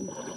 Mm-hmm.